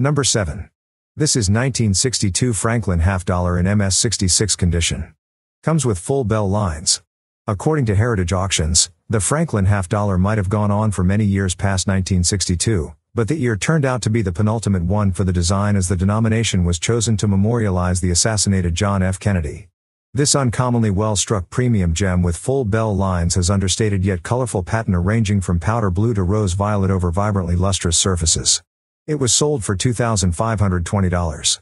Number 7. This is 1962 Franklin half dollar in MS66 condition. Comes with full bell lines. According to Heritage Auctions, the Franklin half dollar might have gone on for many years past 1962, but the year turned out to be the penultimate one for the design as the denomination was chosen to memorialize the assassinated John F. Kennedy. This uncommonly well-struck premium gem with full bell lines has understated yet colorful patina ranging from powder blue to rose violet over vibrantly lustrous surfaces. It was sold for $2,520.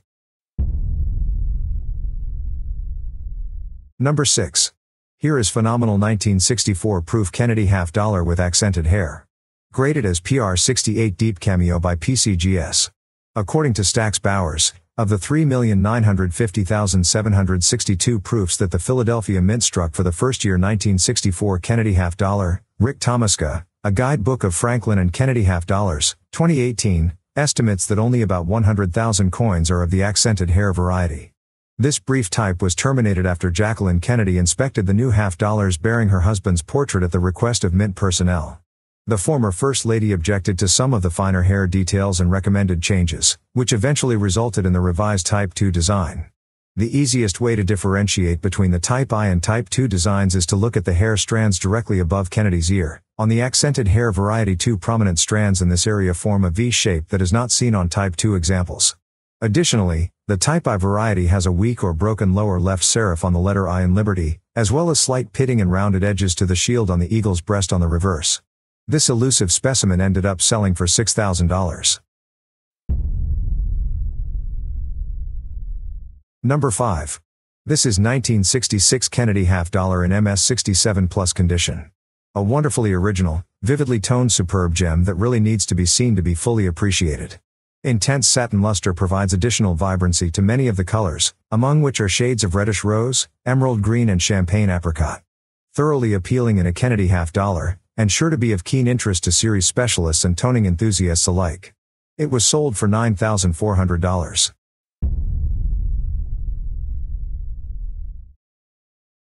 Number 6. Here is phenomenal 1964 proof Kennedy half dollar with accented hair. Graded as PR68 Deep Cameo by PCGS. According to Stack's Bowers, of the 3,950,762 proofs that the Philadelphia Mint struck for the first year 1964 Kennedy half dollar, Rick Tomaska, a guidebook of Franklin and Kennedy half dollars, 2018, estimates that only about 100,000 coins are of the accented hair variety. This brief type was terminated after Jacqueline Kennedy inspected the new half dollars bearing her husband's portrait at the request of Mint personnel. The former First Lady objected to some of the finer hair details and recommended changes, which eventually resulted in the revised Type 2 design. The easiest way to differentiate between the Type I and Type II designs is to look at the hair strands directly above Kennedy's ear. On the accented hair variety two prominent strands in this area form a V shape that is not seen on Type II examples. Additionally, the Type I variety has a weak or broken lower left serif on the letter I in Liberty, as well as slight pitting and rounded edges to the shield on the eagle's breast on the reverse. This elusive specimen ended up selling for $6,000. Number 5. This is 1966 Kennedy half dollar in MS 67 plus condition. A wonderfully original, vividly toned superb gem that really needs to be seen to be fully appreciated. Intense satin luster provides additional vibrancy to many of the colors, among which are shades of reddish rose, emerald green and champagne apricot. Thoroughly appealing in a Kennedy half dollar, and sure to be of keen interest to series specialists and toning enthusiasts alike. It was sold for $9,400.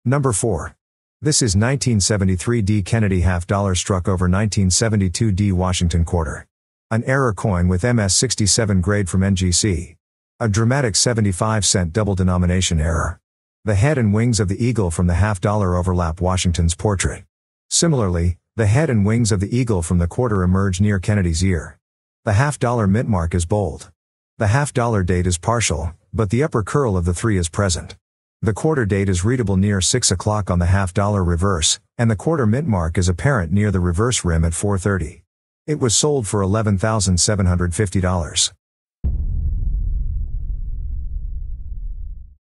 Number 4. This is 1973 D Kennedy half dollar struck over 1972 D Washington quarter. An error coin with MS67 grade from NGC. A dramatic 75 cent double denomination error. The head and wings of the eagle from the half dollar overlap Washington's portrait. Similarly, the head and wings of the eagle from the quarter emerge near Kennedy's ear. The half dollar mint mark is bold. The half dollar date is partial, but the upper curl of the three is present. The quarter date is readable near 6 o'clock on the half dollar reverse, and the quarter mint mark is apparent near the reverse rim at 430. It was sold for $11,750.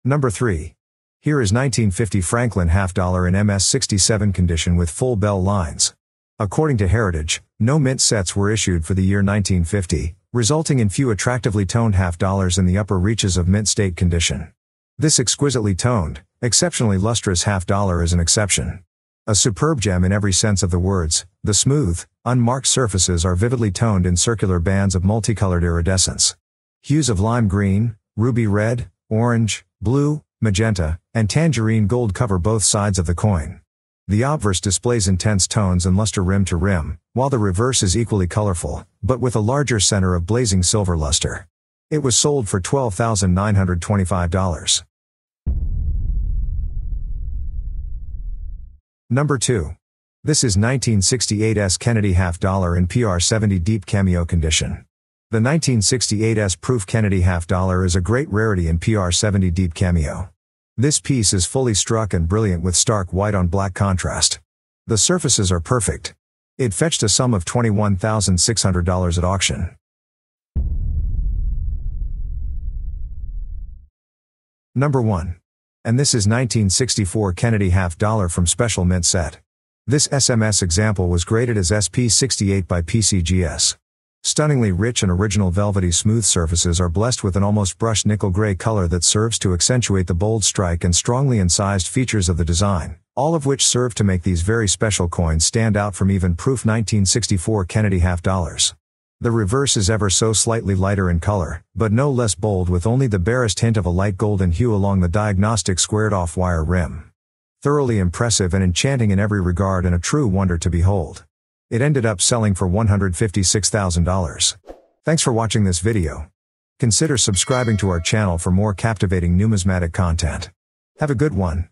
Number 3. Here is 1950 Franklin half dollar in MS67 condition with full bell lines. According to Heritage, no mint sets were issued for the year 1950, resulting in few attractively toned half dollars in the upper reaches of mint state condition. This exquisitely toned, exceptionally lustrous half dollar is an exception. A superb gem in every sense of the words, the smooth, unmarked surfaces are vividly toned in circular bands of multicolored iridescence. Hues of lime green, ruby red, orange, blue, magenta, and tangerine gold cover both sides of the coin. The obverse displays intense tones and luster rim to rim, while the reverse is equally colorful, but with a larger center of blazing silver luster. It was sold for $12,925. Number 2. This is 1968's Kennedy half dollar in PR70 deep cameo condition. The 1968's proof Kennedy half dollar is a great rarity in PR70 deep cameo. This piece is fully struck and brilliant with stark white on black contrast. The surfaces are perfect. It fetched a sum of $21,600 at auction. Number 1. And this is 1964 Kennedy half dollar from Special Mint Set. This SMS example was graded as SP68 by PCGS. Stunningly rich and original velvety smooth surfaces are blessed with an almost brushed nickel gray color that serves to accentuate the bold strike and strongly incised features of the design, all of which serve to make these very special coins stand out from even proof 1964 Kennedy half dollars. The reverse is ever so slightly lighter in color, but no less bold with only the barest hint of a light golden hue along the diagnostic squared off wire rim. Thoroughly impressive and enchanting in every regard and a true wonder to behold. It ended up selling for $156,000. Thanks for watching this video. Consider subscribing to our channel for more captivating numismatic content. Have a good one.